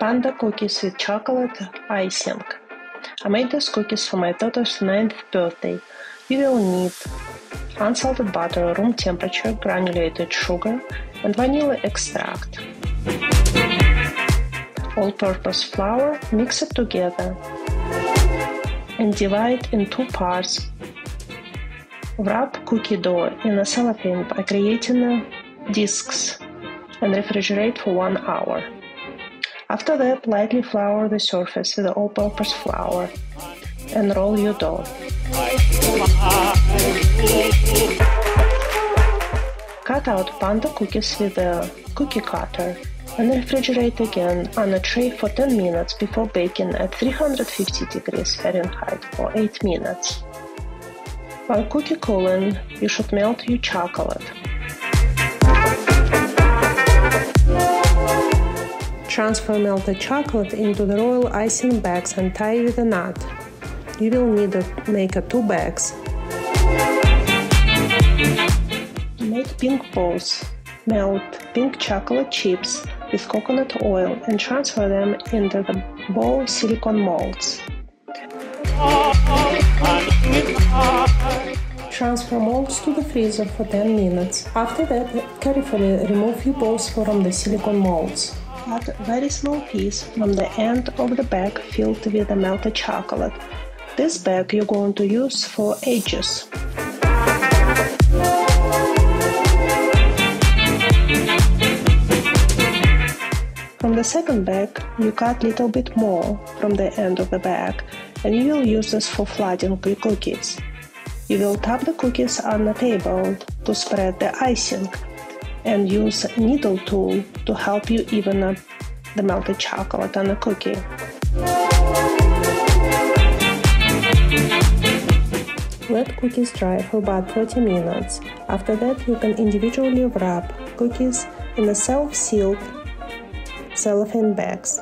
Panda cookies with chocolate icing. I made these cookies for my daughter's ninth birthday. You will need unsalted butter, room temperature, granulated sugar, and vanilla extract. All-purpose flour, mix it together and divide in two parts. Wrap cookie dough in a cellophane by creating discs and refrigerate for one hour. After that, lightly flour the surface with all-purpose flour and roll your dough. Cut out panda cookies with a cookie cutter and refrigerate again on a tray for 10 minutes before baking at 350 degrees Fahrenheit for 8 minutes. While cookie cooling, you should melt your chocolate. Transfer melted chocolate into the royal icing bags and tie with a knot. You will need to make a two bags. Make pink balls. Melt pink chocolate chips with coconut oil and transfer them into the ball silicone molds. Transfer molds to the freezer for 10 minutes. After that, carefully remove your balls from the silicone molds. Cut very small piece from the end of the bag filled with the melted chocolate. This bag you're going to use for edges. From the second bag, you cut little bit more from the end of the bag and you will use this for flattening your cookies. You will tap the cookies on the table to spread the icing and use a needle tool to help you even up the melted chocolate on the cookie. Let cookies dry for about 30 minutes. After that, you can individually wrap cookies in a self-sealed cellophane bags.